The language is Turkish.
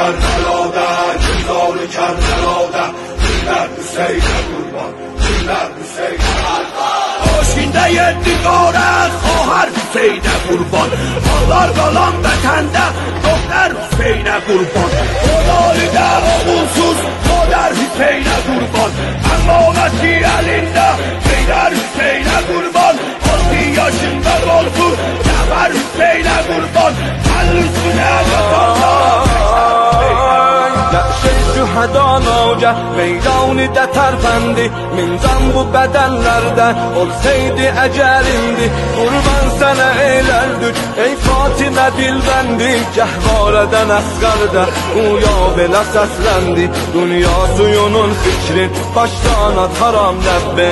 Kartalada, Cüzdanı Kartalada Günler Hüseyin'e kurban Günler Hüseyin'e Koşinde yetti gore Sohar Hüseyin'e kurban. Hallar kalan betende Dokter Hüseyin'e kurban. Kodalide oğulsuz Koder Hüseyin'e kurban. Emaneti elinde Beyler Hüseyin'e kurban. 6 yaşında golfu Sefer Hüseyin'e kurban. Şühedon hoca Meydanı da terpendi. Mincan bu bedenlerde Olsaydı ecelimdi Kurban sana eylerdik Ey Fatime dilbendi. Kehvareden asgarda Uya bela seslendi. Dünya suyunun fikrin Baştan atar hamlet